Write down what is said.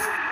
Yeah.